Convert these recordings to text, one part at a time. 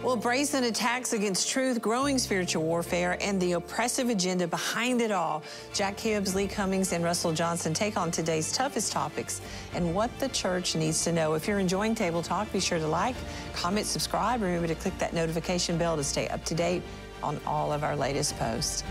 Well, brazen attacks against truth, growing spiritual warfare, and the oppressive agenda behind it all. Jack Hibbs, Lee Cummings, and Russell Johnson take on today's toughest topics and what the church needs to know. If you're enjoying Table Talk, be sure to like, comment, subscribe. Remember to click that notification bell to stay up to date on all of our latest posts.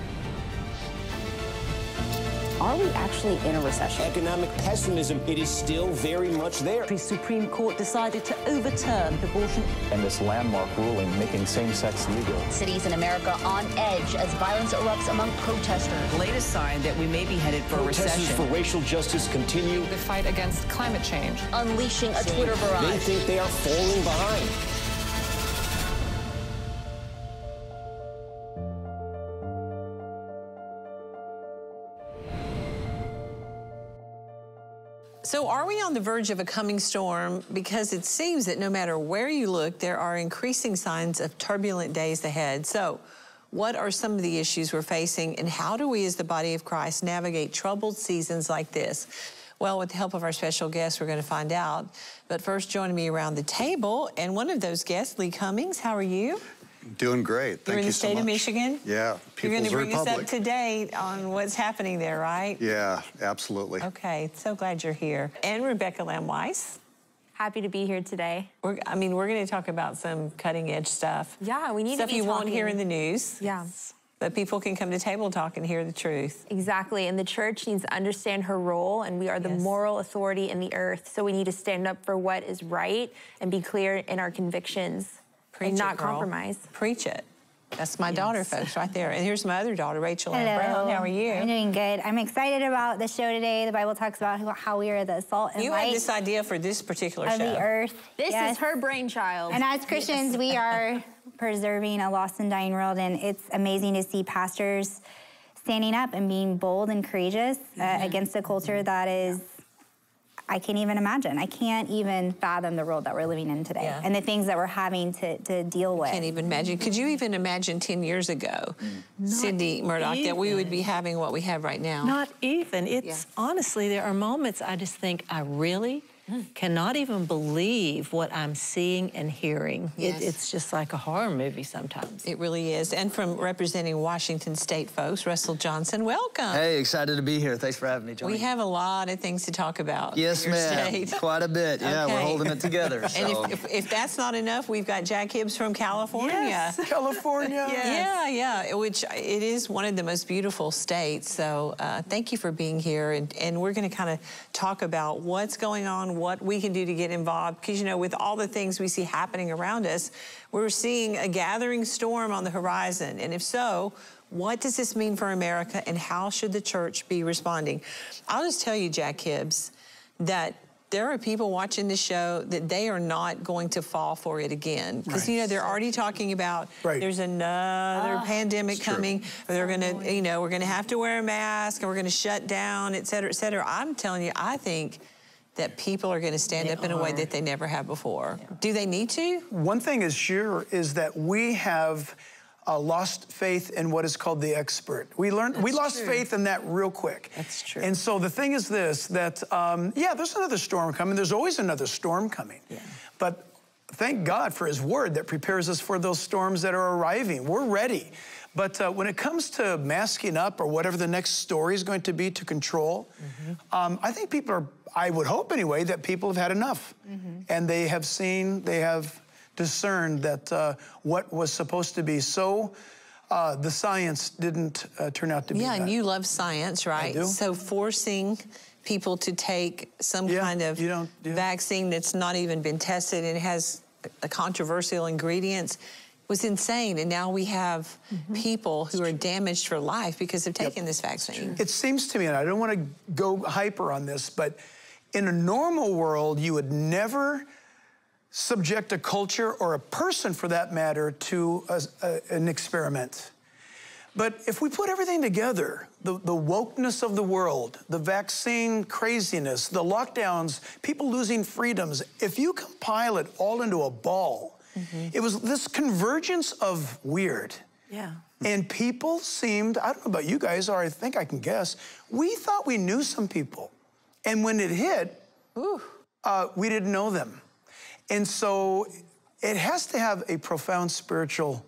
Are we actually in a recession? Economic pessimism, it is still very much there. The Supreme Court decided to overturn abortion. And this landmark ruling making same-sex legal. Cities in America on edge as violence erupts among protesters. The latest sign that we may be headed for Protesters a recession. for racial justice continue. The fight against climate change. Unleashing a Twitter barrage. They think they are falling behind. So, are we on the verge of a coming storm? Because it seems that no matter where you look, there are increasing signs of turbulent days ahead. So, what are some of the issues we're facing, and how do we, as the body of Christ, navigate troubled seasons like this? Well, with the help of our special guests, we're going to find out. But first, joining me around the table, and one of those guests, Lee Cummings. How are you? Doing great. Thank You're in you the state so of. Michigan. Yeah, People's You're going to bring Republic. us up to date on what's happening there, right? Yeah, absolutely. Okay, so glad you're here. And Rebecca Lamb Weiss. Happy to be here today. We're, I mean, we're going to talk about some cutting edge stuff. Yeah, we need stuff to be you won't hear in the news. Yeah. But people can come to table talk and hear the truth. Exactly. And the church needs to understand her role, and we are the Yes. moral authority in the earth. So we need to stand up for what is right and be clear in our convictions Preach and it, not girl. compromise. Preach it. That's my daughter, folks, right there. And here's my other daughter, Rachel Ann Brown. How are you? I'm doing good. I'm excited about the show today. The Bible talks about how we are the salt and you light had this idea for this particular of show. the earth. This Yes. is her brainchild. And as Christians, we are preserving a lost and dying world, and it's amazing to see pastors standing up and being bold and courageous uh, Mm-hmm. against a culture that is. I can't even imagine. I can't even fathom the world that we're living in today Yeah. and the things that we're having to, to deal with. Can't even imagine. Could you even imagine 10 years ago, mm. Cindy Murdoch, that we would be having what we have right now? Not even. It's honestly, there are moments I just think I really cannot even believe what I'm seeing and hearing. Yes. It, it's just like a horror movie sometimes. It really is. And from representing Washington State folks, Russell Johnson, welcome. Hey, excited to be here. Thanks for having me, Joni. We have a lot of things to talk about. yes, in ma'am. Quite a bit. Yeah, we're holding it together. And if, if, if that's not enough, we've got Jack Hibbs from California. California. Yeah, yeah, which it is one of the most beautiful states. So uh, thank you for being here. And, and we're going to kind of talk about what's going on, what we can do to get involved. Because, you know, with all the things we see happening around us, we're seeing a gathering storm on the horizon. And if so, what does this mean for America and how should the church be responding? I'll just tell you, Jack Hibbs, that there are people watching this show that they are not going to fall for it again. Because, you know, they're already talking about Right. there's another ah, pandemic coming. They're going to, you know, we're going to have to wear a mask and we're going to shut down, et cetera, et cetera. I'm telling you, I think that people are going to stand They up in a way that they never have before. Do they need to? One thing is sure is that we have uh, lost faith in what is called the expert. We learned we lost true. faith in that real quick. That's true. And so the thing is this: that um, yeah, there's another storm coming. There's always another storm coming. Yeah. But thank God for His Word that prepares us for those storms that are arriving. We're ready. But uh, when it comes to masking up or whatever the next story is going to be to control, um, I think people are, I would hope anyway, that people have had enough. And they have seen, they have discerned that uh, what was supposed to be so, uh, the science didn't uh, turn out to be Yeah, and you love science, right? do. So forcing people to take some Yeah, kind of yeah. vaccine that's not even been tested and has a controversial ingredients was insane. And now we have Mm-hmm. people who are damaged for life because of taking this vaccine. It seems to me, and I don't want to go hyper on this, but in a normal world, you would never subject a culture or a person for that matter to a, a- an experiment. But if we put everything together, the, the wokeness of the world, the vaccine craziness, the lockdowns, people losing freedoms, if you compile it all into a ball, it was this convergence of weird. Yeah. And people seemed, I don't know about you guys, or I think I can guess, we thought we knew some people. And when it hit, uh, we didn't know them. And so it has to have a profound spiritual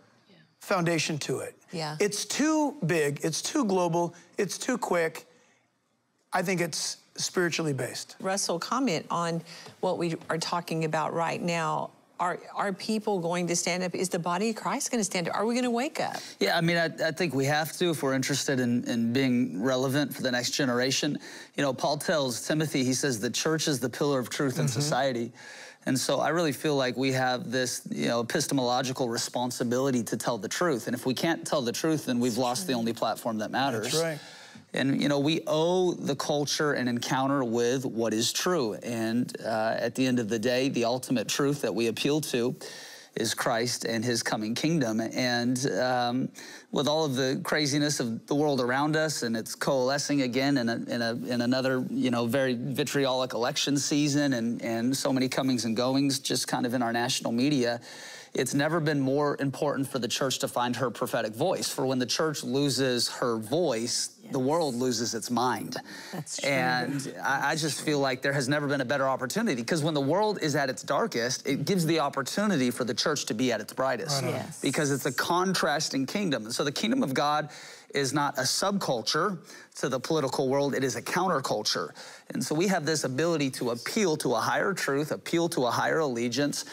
foundation to it. Yeah. It's too big, it's too global, it's too quick. I think it's spiritually based. Russell, comment on what we are talking about right now. Are, are people going to stand up? Is the body of Christ going to stand up? Are we going to wake up? Yeah, I mean, I, I, think we have to if we're interested in, in being relevant for the next generation. You know, Paul tells Timothy, he says, the church is the pillar of truth in Mm-hmm. society. And so I really feel like we have this, you know, epistemological responsibility to tell the truth. And if we can't tell the truth, then we've lost the only platform that matters. That's right. And, you know, we owe the culture an encounter with what is true. And uh, at the end of the day, the ultimate truth that we appeal to is Christ and his coming kingdom. And um, with all of the craziness of the world around us, and it's coalescing again in, a, in, a, in another, you know, very vitriolic election season and, and so many comings and goings just kind of in our national media, it's never been more important for the church to find her prophetic voice. For when the church loses her voice, the world loses its mind. That's true. And I, I just feel like there has never been a better opportunity because when the world is at its darkest, it gives the opportunity for the church to be at its brightest. Right. Yes. Because it's a contrasting kingdom. And so the kingdom of God is not a subculture to the political world, it is a counterculture. And so we have this ability to appeal to a higher truth, appeal to a higher allegiance.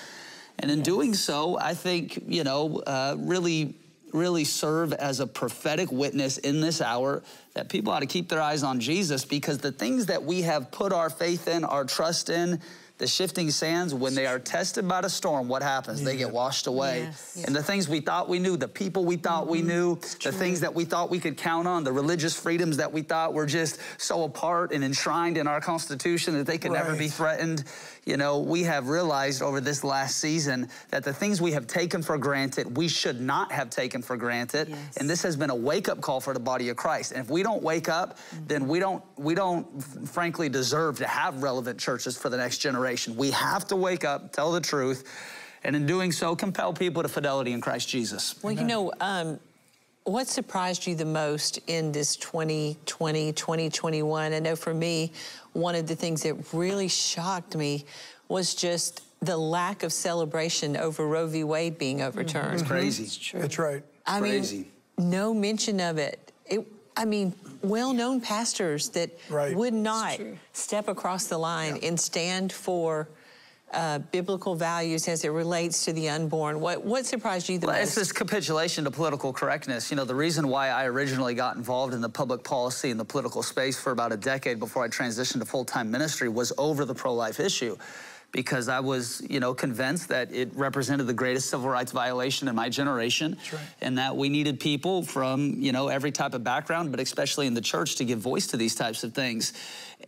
And in doing so, I think, you know, uh, really, really serve as a prophetic witness in this hour that people ought to keep their eyes on Jesus because the things that we have put our faith in, our trust in, the shifting sands, when they are tested by the storm, what happens? They get washed away. Yes. And the things we thought we knew, the people we thought we knew, the things that we thought we could count on, the religious freedoms that we thought were just so apart and enshrined in our Constitution that they could never be threatened. You know, we have realized over this last season that the things we have taken for granted, we should not have taken for granted. Yes. And this has been a wake-up call for the body of Christ. And if we don't wake up, then we don't we don't f- frankly deserve to have relevant churches for the next generation. We have to wake up, tell the truth, and in doing so, compel people to fidelity in Christ Jesus. Well, you know, um, what surprised you the most in this 2020, 2021? I know for me, one of the things that really shocked me was just the lack of celebration over Roe v. Wade being overturned. It's crazy. It's true. That's right. I crazy. mean, no mention of it. It, I mean, well-known pastors that Right. would not step across the line and stand for uh, biblical values as it relates to the unborn. What what surprised you the Well, most? it's this capitulation to political correctness. You know, the reason why I originally got involved in the public policy and the political space for about a decade before I transitioned to full-time ministry was over the pro-life issue. Because I was, you know, convinced that it represented the greatest civil rights violation in my generation, and that we needed people from, you know, every type of background, but especially in the church, to give voice to these types of things.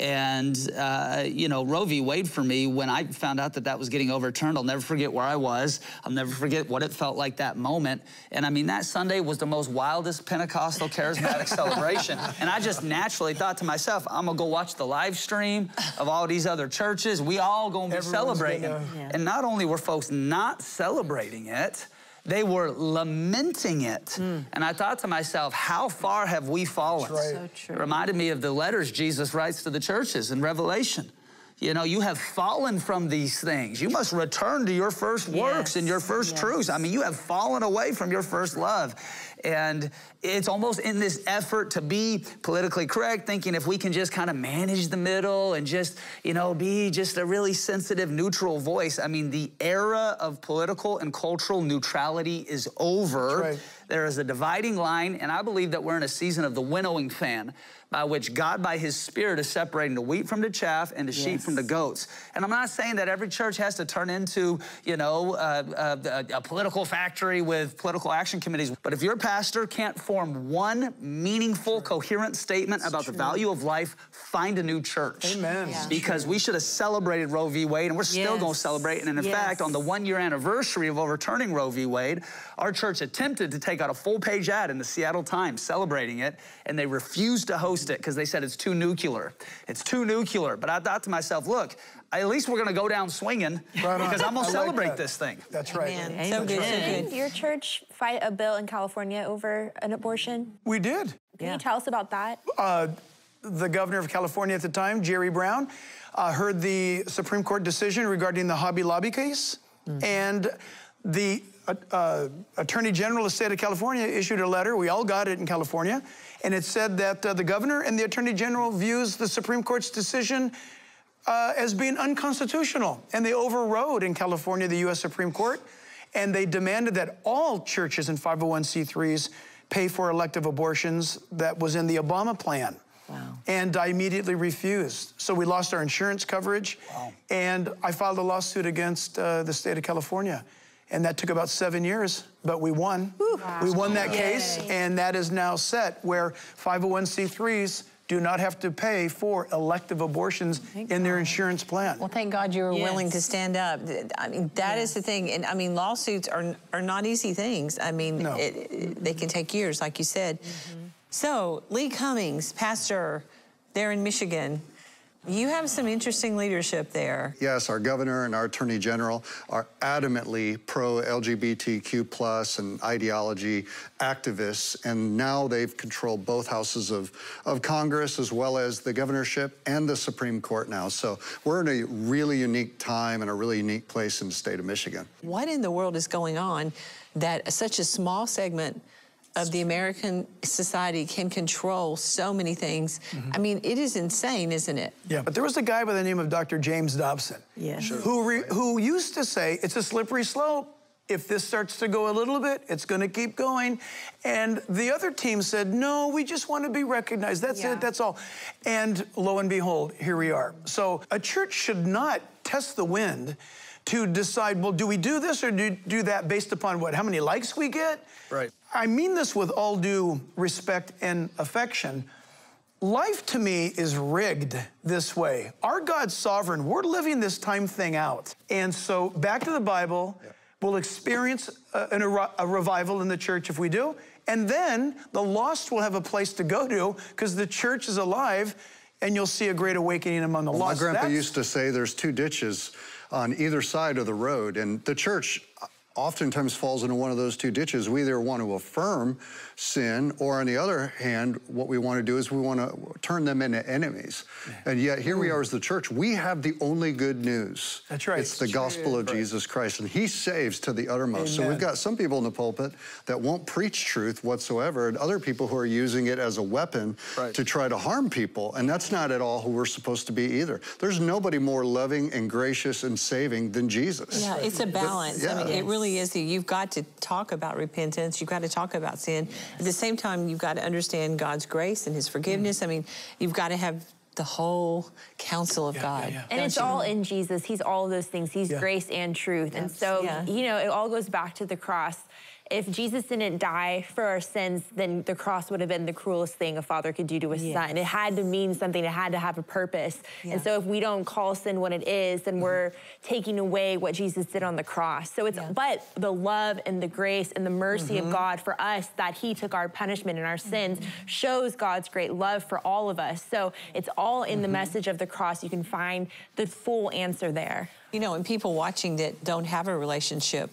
And, uh, you know, Roe v. Wade for me, when I found out that that was getting overturned, I'll never forget where I was. I'll never forget what it felt like that moment. And I mean, that Sunday was the most wildest Pentecostal charismatic celebration. And I just naturally thought to myself, I'm gonna go watch the live stream of all these other churches. We all gonna be celebrating. gonna- Yeah. And not only were folks not celebrating it, they were lamenting it. Hmm. And I thought to myself, how far have we fallen? That's right. So true. It reminded me of the letters Jesus writes to the churches in Revelation. You know, you have fallen from these things. You must return to your first works and your first yes. truths. I mean, you have fallen away from your first love. And it's almost in this effort to be politically correct, thinking if we can just kind of manage the middle and just, you know, be just a really sensitive, neutral voice. I mean, the era of political and cultural neutrality is over. Right. There is a dividing line, and I believe that we're in a season of the winnowing fan by which God, by His Spirit, is separating the wheat from the chaff and the sheep from the goats. And I'm not saying that every church has to turn into, you know, uh, uh, a, a political factory with political action committees. But if your pastor can't form one meaningful, coherent statement about the value of life, find a new church. Amen. Yeah. Because we should have celebrated Roe v. Wade, and we're still Yes. going to celebrate. And in Yes. fact, on the one year anniversary of overturning Roe v. Wade, our church attempted to take out a full page ad in the Seattle Times celebrating it, and they refused to host it because they said it's too nuclear. It's too nuclear. But I thought to myself, look, at least we're going to go down swinging Right because I'm going to celebrate that. this thing. That's right. Man, so good, so good. Did your church fight a bill in California over an abortion? We did. Can you tell us about that? Uh, the governor of California at the time, Jerry Brown, uh, heard the Supreme Court decision regarding the Hobby Lobby case. And the uh, uh, Attorney General of the state of California issued a letter. We all got it in California. And it said that uh, the governor and the Attorney General views the Supreme Court's decision uh, as being unconstitutional. And they overrode in California the U.S. Supreme Court. And they demanded that all churches and 501c3s pay for elective abortions that was in the Obama plan. Wow. And I immediately refused. So we lost our insurance coverage. Wow. And I filed a lawsuit against uh, the state of California. And that took about seven years, but we won. Wow. We won that Yay. case, and that is now set where 501c3s do not have to pay for elective abortions in their insurance plan. Well, thank God you were willing to stand up. I mean, that is the thing. And I mean, lawsuits are, are not easy things. I mean, No. it, it- they can take years, like you said. Mm-hmm. So, Lee Cummings, pastor there in Michigan, you have some interesting leadership there. Yes, our governor and our attorney general are adamantly pro LGBTQ plus and ideology activists, and now they've controlled both houses of, of Congress as well as the governorship and the Supreme Court now. So we're in a really unique time and a really unique place in the state of Michigan. What in the world is going on that such a small segment of the American society can control so many things? Mm-hmm. I mean, it is insane, isn't it? Yeah, but there was a guy by the name of Dr. James Dobson Yes. Sure. who, re, who used to say it's a slippery slope. If this starts to go a little bit, it's going to keep going. And the other team said, no, we just want to be recognized. That's Yeah. it, that's all. And lo and behold, here we are. So a church should not test the wind to decide, well, do we do this or do, do that based upon what, how many likes we get? Right. I mean this with all due respect and affection. Life to me is rigged this way. Our God's sovereign. We're living this time thing out. And so, back to the Bible, we'll experience a, a, a revival in the church if we do. And then the lost will have a place to go to because the church is alive and you'll see a great awakening among the Well, my lost. grandpa That's- used to say there's two ditches on either side of the road, and the church oftentimes falls into one of those two ditches. We either want to affirm sin, or on the other hand, what we want to do is we want to turn them into enemies. And yet, here we are as the church. We have the only good news. That's right. It's the It's gospel of Jesus Christ, and He saves to the uttermost. So we've got some people in the pulpit that won't preach truth whatsoever, and other people who are using it as a weapon Right. to try to harm people. And that's not at all who we're supposed to be either. There's nobody more loving and gracious and saving than Jesus. Yeah, it's a balance. I mean, yeah. it really is. You've got to talk about repentance. You've got to talk about sin. At the same time, you've got to understand God's grace and His forgiveness. Mm. I mean, you've got to have the whole counsel of God. yeah. And don't it's you? all in Jesus. He's all of those things. He's Yeah. grace and truth. And so, Yeah. you know, it all goes back to the cross. If Jesus didn't die for our sins, then the cross would have been the cruelest thing a father could do to a son. It had to mean something, it had to have a purpose. And so if we don't call sin what it is, then we're mm-hmm. taking away what Jesus did on the cross. So it's but the love and the grace and the mercy of mm-hmm. God for us that he took our punishment and our sins mm-hmm. shows God's great love for all of us. So it's all in the message of the cross. You can find the full answer there. You know, and people watching that don't have a relationship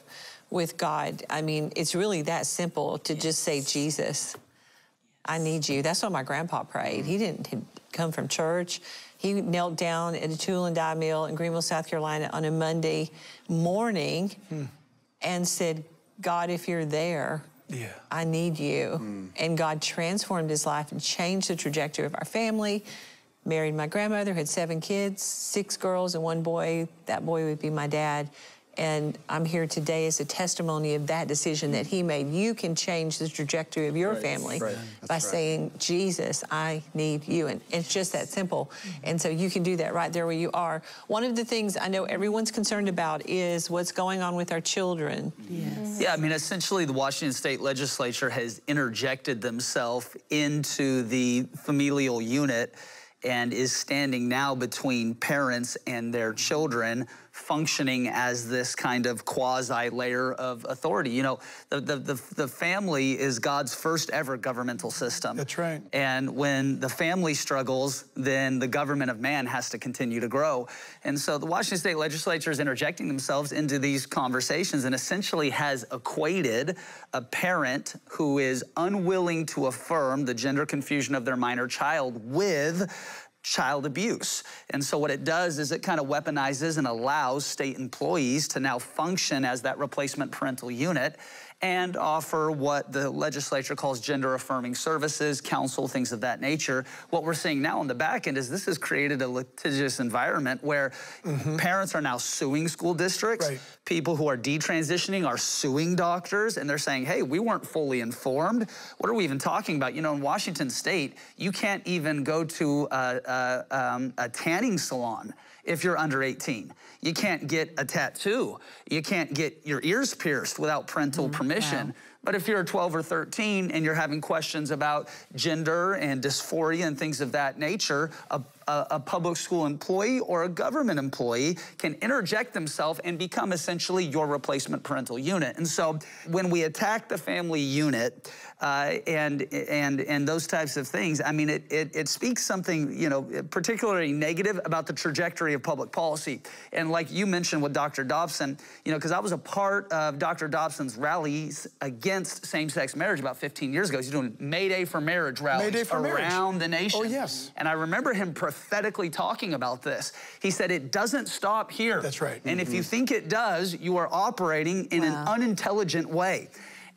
with God, I mean, it's really that simple to just say, Jesus, I need you. That's what my grandpa prayed. He didn't come from church. He knelt down at a tool and die mill in Greenville, South Carolina on a Monday morning hmm. and said, God, if you're there, Yeah. I need you. Hmm. And God transformed his life and changed the trajectory of our family. Married my grandmother, had seven kids, six girls and one boy. That boy would be my dad. And I'm here today as a testimony of that decision that he made. You can change the trajectory of your family right. by saying, Jesus, I need you. And it's just that simple. Mm-hmm. And so you can do that right there where you are. One of the things I know everyone's concerned about is what's going on with our children. Yes. Yeah, I mean, essentially, the Washington State Legislature has interjected themselves into the familial unit and is standing now between parents and their children, functioning as this kind of quasi layer of authority. You know, the, the, the, the family is God's first ever governmental system. That's right. And when the family struggles, then the government of man has to continue to grow. And so the Washington State Legislature is interjecting themselves into these conversations and essentially has equated a parent who is unwilling to affirm the gender confusion of their minor child with child abuse. And so what it does is it kind of weaponizes and allows state employees to now function as that replacement parental unit and offer what the legislature calls gender affirming services, counsel, things of that nature. What we're seeing now on the back end is this has created a litigious environment where mm-hmm. parents are now suing school districts. Right. People who are detransitioning are suing doctors and they're saying, hey, we weren't fully informed. What are we even talking about? You know, in Washington state, you can't even go to a, a, um, a tanning salon if you're under 18. You can't get a tattoo. You can't get your ears pierced without parental mm, permission. Wow. But if you're 12 or 13 and you're having questions about gender and dysphoria and things of that nature, a, a, a, public school employee or a government employee can interject themselves and become essentially your replacement parental unit. And so when we attack the family unit uh, and, and, and those types of things, I mean, it, it, it speaks something, you know, particularly negative about the trajectory of public policy. And like you mentioned with Dr. Dobson, you know, because I was a part of Dr. Dobson's rallies against same-sex marriage about 15 years ago. He's doing May Day for Marriage rallies for around marriage. the nation. Oh, yes. And I remember him prophetically talking about this. He said, it doesn't stop here. That's right. And mm -hmm. if you mm-hmm. think it does, you are operating in wow. an unintelligent way.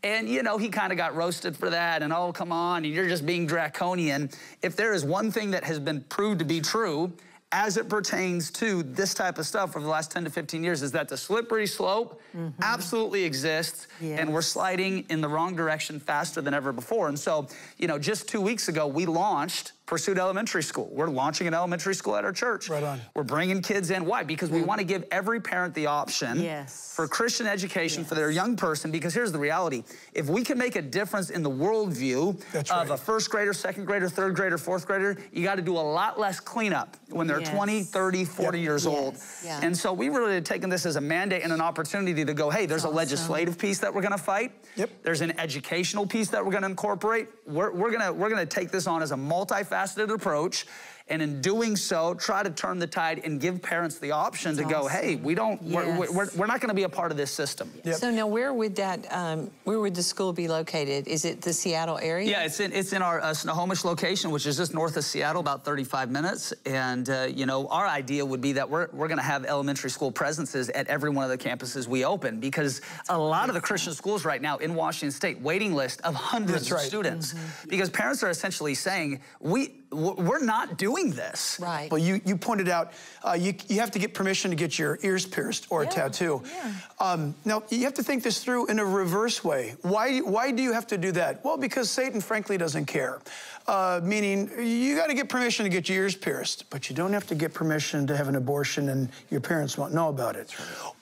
And, you know, he kind of got roasted for that and, oh, come on, and you're just being draconian. If there is one thing that has been proved to be true, as it pertains to this type of stuff over the last 10 to 15 years is that the slippery slope mm -hmm. absolutely exists yes. and we're sliding in the wrong direction faster than ever before. And so, you know, just two weeks ago, we launched Pursuit Elementary School. We're launching an elementary school at our church. Right on. We're bringing kids in. Why? Because we mm. want to give every parent the option yes. for Christian education yes. for their young person. Because here's the reality. If we can make a difference in the worldview That's of right. a first grader, second grader, third grader, fourth grader, you got to do a lot less cleanup when they're yes. 20, 30, 40 yep. years old. Yeah. And so we really have taken this as a mandate and an opportunity to go, hey, there's That's a legislative piece that we're going to fight. Yep. There's an educational piece that we're going to incorporate. We're, we're going to we're going to take this on as a multifaceted approach and in doing so, try to turn the tide and give parents the option That's to go, hey, we don't, yes. we're, we're, we're, not going to be a part of this system. Yep. So now, where would that, um, where would the school be located? Is it the Seattle area? Yeah, it's in it's in our uh, Snohomish location, which is just north of Seattle, about 35 minutes. And uh, you know, our idea would be that we're we're going to have elementary school presences at every one of the campuses we open because a lot of the Christian schools right now in Washington State waiting list of hundreds right. of students mm -hmm. because parents are essentially saying we we're not doing this. Right. Well, you, you pointed out uh, you, you have to get permission to get your ears pierced or yeah, a tattoo. Yeah. Um, now, you have to think this through in a reverse way. Why, why do you have to do that? Well, because Satan, frankly, doesn't care. Uh, meaning, you got to get permission to get your ears pierced, but you don't have to get permission to have an abortion and your parents won't know about it. Right.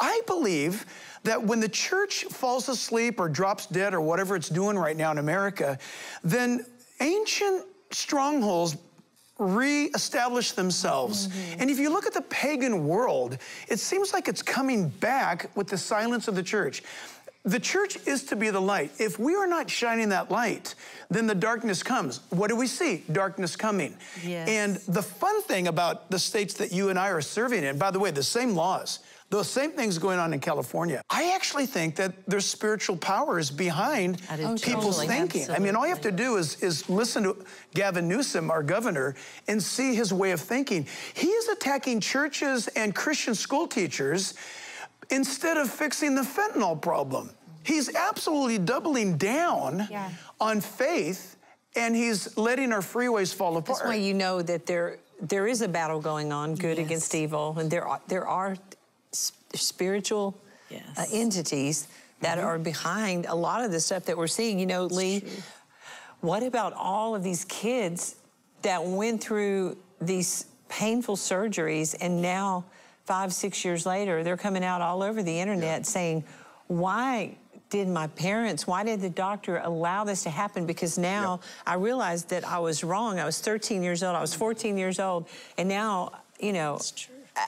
I believe that when the church falls asleep or drops dead or whatever it's doing right now in America, then ancient strongholds reestablish themselves. Mm-hmm. And if you look at the pagan world, it seems like it's coming back with the silence of the church. The church is to be the light. If we are not shining that light, then the darkness comes. What do we see? Darkness coming. Yes. And the fun thing about the states that you and I are serving in, by the way, the same laws, those same things going on in California. I actually think that there's spiritual powers behind people's totally. thinking. Absolutely. I mean, all you have to do is, is listen to Gavin Newsom, our governor, and see his way of thinking. He is attacking churches and Christian school teachers instead of fixing the fentanyl problem. He's absolutely doubling down yeah. on faith and he's letting our freeways fall apart. That's why you know that there there is a battle going on, good yes. against evil, and there are, there are spiritual yes. uh, entities that mm-hmm. are behind a lot of the stuff that we're seeing. You know, Lee, what about all of these kids that went through these painful surgeries and now, five, six years later, they're coming out all over the internet yeah. saying, why did my parents, why did the doctor allow this to happen? Because now I realized that I was wrong. I was 13 years old, I was 14 years old, and now, you know,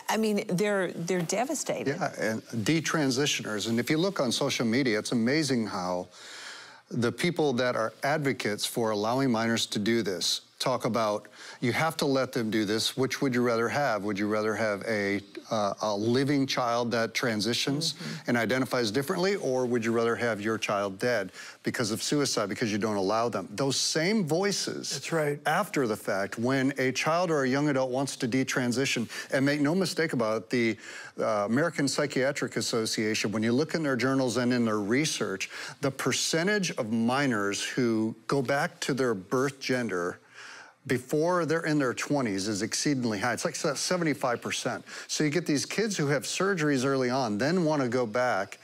I mean, they're they're devastated. Yeah, and detransitioners. And if you look on social media, it's amazing how the people that are advocates for allowing minors to do this talk about you have to let them do this. Which would you rather have? Would you rather have a, uh, a living child that transitions Mm-hmm. and identifies differently, or would you rather have your child dead because of suicide because you don't allow them? Those same voices. That's right. After the fact, when a child or a young adult wants to detransition, and make no mistake about it, the uh, American Psychiatric Association, when you look in their journals and in their research, the percentage of minors who go back to their birth gender before they're in their 20s is exceedingly high. It's like 75%. So you get these kids who have surgeries early on, then want to go back.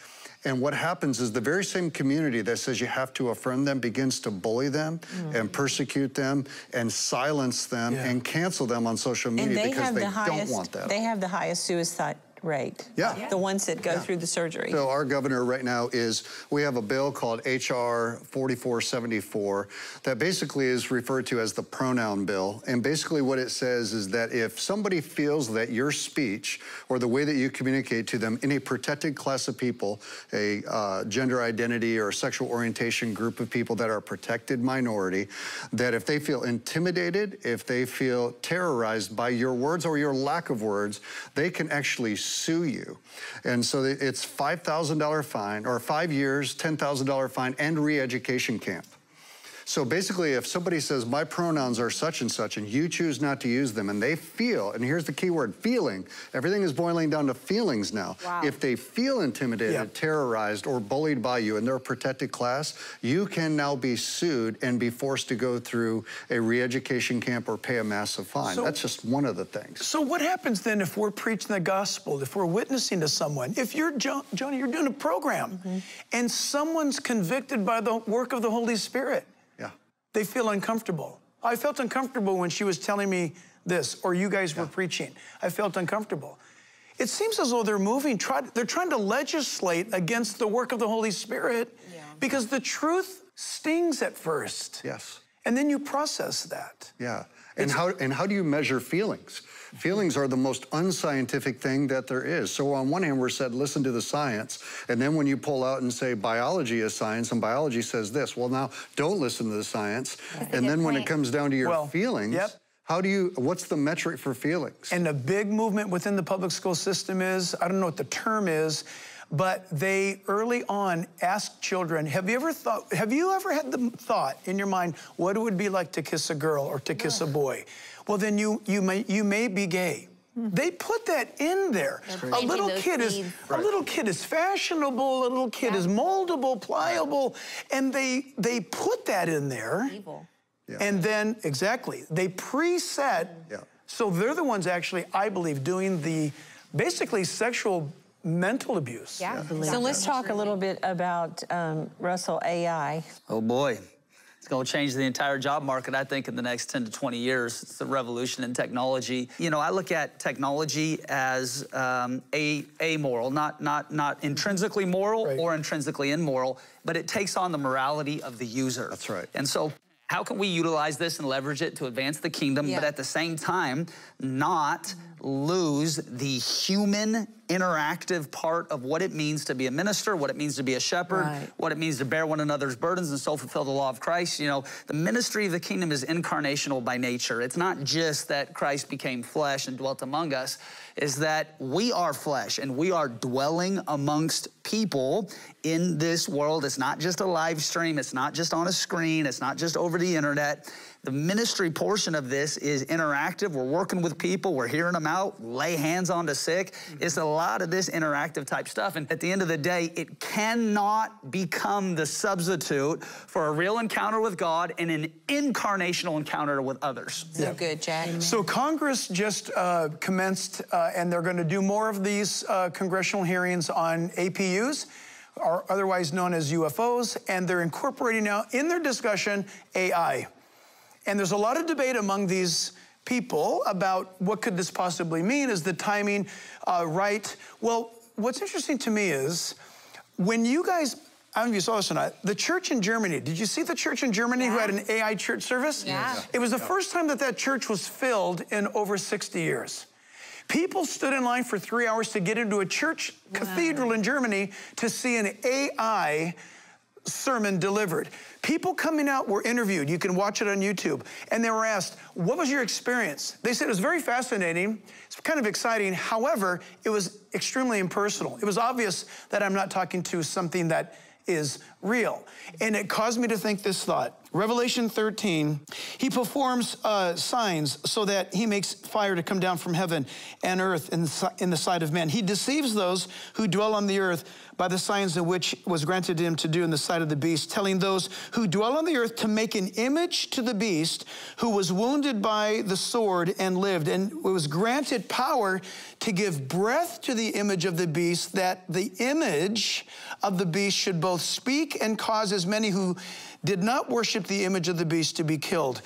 And what happens is the very same community that says you have to affirm them begins to bully them mm. and persecute them and silence them and cancel them on social media they because they the highest. don't want that. They have the highest suicide rate. Yeah. The ones that go Yeah. through the surgery. So our governor right now is, we have a bill called HR 4474 that basically is referred to as the pronoun bill. And basically what it says is that if somebody feels that your speech or the way that you communicate to them in a protected class of people, a uh, gender identity or sexual orientation group of people that are a protected minority, that if they feel intimidated, if they feel terrorized by your words or your lack of words, they can actually sue you. And so it's $5,000 fine or five years, $10,000 fine and re-education camp. So basically, if somebody says, my pronouns are such and such, and you choose not to use them, and they feel, and here's the key word, feeling, everything is boiling down to feelings now. Wow. If they feel intimidated, Yeah. terrorized, or bullied by you, and they're a protected class, you can now be sued and be forced to go through a re-education camp or pay a massive fine. So- That's just one of the things. So what happens then if we're preaching the gospel, if we're witnessing to someone? If you're jo- Joni, you're doing a program, mm-hmm. and someone's convicted by the work of the Holy Spirit, Yeah. They feel uncomfortable. I felt uncomfortable when she was telling me this, or you guys were preaching. I felt uncomfortable. It seems as though they're moving, try, they're trying to legislate against the work of the Holy Spirit because the truth stings at first. Yes. And then you process that. Yeah. And how, and how do you measure feelings? Feelings are the most unscientific thing that there is. So on one hand, we're said, listen to the science. And then when you pull out and say biology is science and biology says this, well, now don't listen to the science. That's And good then when it comes down to your Well, feelings, yep. how do you, what's the metric for feelings? And the big movement within the public school system is I don't know what the term is, but they early on ask children, have you ever thought, have you ever had the thought in your mind what it would be like to kiss a girl or to kiss a boy? Well, then you, you, may, you may be gay. They put that in there. A little those kid is seeds. a little kid is fashionable. A little kid is moldable, pliable, and they they put that in there. Evil. And then, exactly, they preset. Yeah. So they're the ones actually, I believe, doing the basically sexual mental abuse. Yeah. So let's talk a little bit about um, Russell AI. Oh boy. It's going to change the entire job market, I think, in the next 10 to 20 years. It's a revolution in technology. You know, I look at technology as um, a amoral, not, not, not intrinsically moral Right. or intrinsically immoral, but it takes on the morality of the user. That's right. And so, how can we utilize this and leverage it to advance the kingdom, but at the same time, not lose the human interactive part of what it means to be a minister, what it means to be a shepherd, Right. what it means to bear one another's burdens and so fulfill the law of Christ. You know, the ministry of the kingdom is incarnational by nature. It's not just that Christ became flesh and dwelt among us, is that we are flesh and we are dwelling amongst people in this world. It's not just a live stream, it's not just on a screen, it's not just over the internet. The ministry portion of this is interactive. We're working with people, we're hearing them out, lay hands on the sick. It's a lot of this interactive type stuff. And at the end of the day, it cannot become the substitute for a real encounter with God and an incarnational encounter with others. So good, Jack. So Congress just uh, commenced, uh, and they're going to do more of these uh, congressional hearings on APUs, or otherwise known as UFOs, and they're incorporating now in their discussion AI. And there's a lot of debate among these people about what could this possibly mean? Is the timing uh, right? Well, what's interesting to me is when you guys, I don't know if you saw this or not, the church in Germany, did you see the church in Germany who had an AI church service? Yeah. It was the first time that that church was filled in over 60 years. People stood in line for three hours to get into a church cathedral in Germany to see an AI sermon delivered. People coming out were interviewed. You can watch it on YouTube. And they were asked, What was your experience? They said it was very fascinating. It's kind of exciting. However, it was extremely impersonal. It was obvious that I'm not talking to something that is real. And it caused me to think this thought. Revelation 13, he performs uh, signs so that he makes fire to come down from heaven and earth in the, in the sight of men. He deceives those who dwell on the earth by the signs in which was granted him to do in the sight of the beast, telling those who dwell on the earth to make an image to the beast who was wounded by the sword and lived, and was granted power to give breath to the image of the beast, that the image of the beast should both speak and cause as many who did not worship the image of the beast to be killed.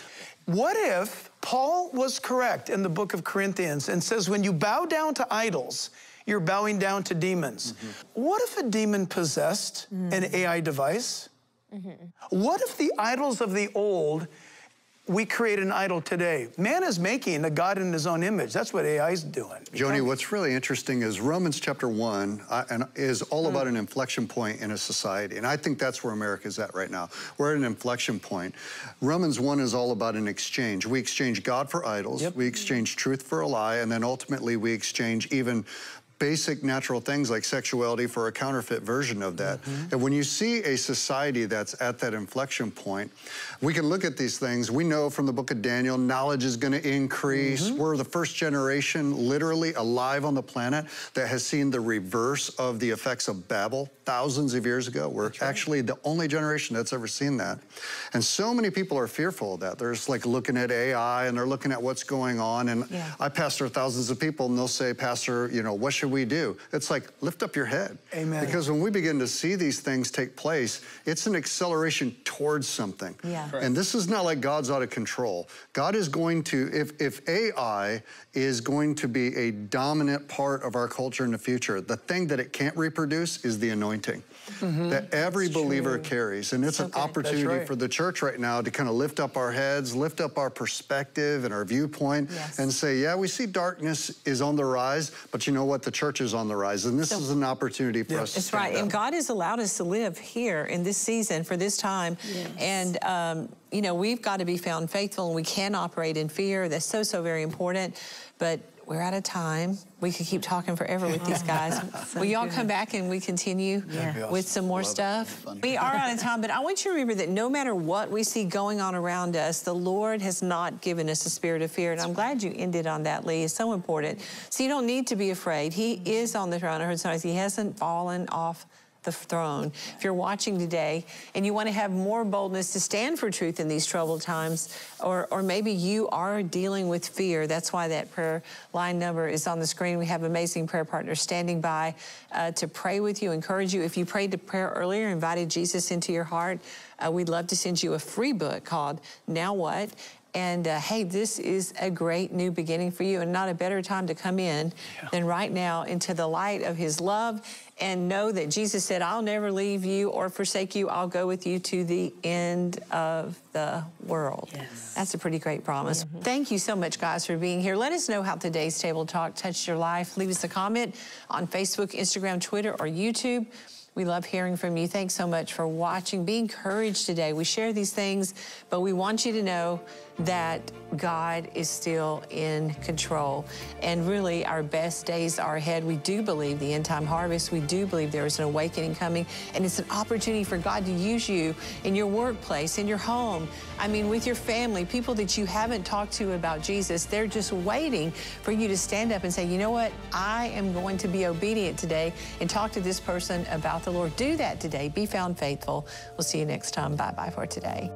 What if Paul was correct in the book of Corinthians and says, when you bow down to idols, you're bowing down to demons? Mm-hmm. What if a demon possessed mm-hmm. an AI device? Mm-hmm. What if the idols of the old we create an idol today. Man is making a God in his own image. That's what AI is doing. Joni, what's really interesting is Romans chapter one uh, and is all mm. about an inflection point in a society. And I think that's where America is at right now. We're at an inflection point. Romans one is all about an exchange. We exchange God for idols. Yep. We exchange truth for a lie. And then ultimately we exchange even basic natural things like sexuality for a counterfeit version of that. Mm-hmm. And when you see a society that's at that inflection point, we can look at these things. We know from the book of Daniel, knowledge is going to increase. Mm-hmm. We're the first generation, literally alive on the planet, that has seen the reverse of the effects of Babel thousands of years ago. We're right. actually the only generation that's ever seen that. And so many people are fearful of that. They're just like looking at AI and they're looking at what's going on. And yeah. I pastor thousands of people and they'll say, Pastor, you know, what should should we do? It's like, lift up your head. Amen. Because when we begin to see these things take place, it's an acceleration towards something. Yeah. And this is not like God's out of control. God is going to, if, if AI is going to be a dominant part of our culture in the future, the thing that it can't reproduce is the anointing. Mm-hmm. that every That's believer true. carries. And it's so an opportunity right. for the church right now to kind of lift up our heads, lift up our perspective and our viewpoint, yes. and say, yeah, we see darkness is on the rise, but you know what? The church is on the rise. And this so, is an opportunity for yeah. us That's right. Up. And God has allowed us to live here in this season for this time. Yes. And, um, you know, we've got to be found faithful and we can operate in fear. That's so, so very important. But we're out of time. We could keep talking forever with these guys. so Will y'all come back and we continue yeah. with some more Love stuff? We are out of time, but I want you to remember that no matter what we see going on around us, the Lord has not given us a spirit of fear. And I'm glad you ended on that, Lee. It's so important. So you don't need to be afraid. He is on the throne. I heard somebody say he hasn't fallen off the throne. If you're watching today and you want to have more boldness to stand for truth in these troubled times, or, or maybe you are dealing with fear, that's why that prayer line number is on the screen. We have amazing prayer partners standing by uh, to pray with you, encourage you. If you prayed the prayer earlier, invited Jesus into your heart, uh, we'd love to send you a free book called Now What? And uh, hey, this is a great new beginning for you, and not a better time to come in yeah. than right now into the light of His love and know that Jesus said, I'll never leave you or forsake you. I'll go with you to the end of the world. Yes. That's a pretty great promise. Mm-hmm. Thank you so much, guys, for being here. Let us know how today's Table Talk touched your life. Leave us a comment on Facebook, Instagram, Twitter, or YouTube. We love hearing from you. Thanks so much for watching. Be encouraged today. We share these things, but we want you to know that God is still in control. And really, our best days are ahead. We do believe the end time harvest. We do believe there is an awakening coming. And it's an opportunity for God to use you in your workplace, in your home. I mean, with your family, people that you haven't talked to about Jesus, they're just waiting for you to stand up and say, you know what? I am going to be obedient today and talk to this person about the Lord. Do that today. Be found faithful. We'll see you next time. Bye bye for today.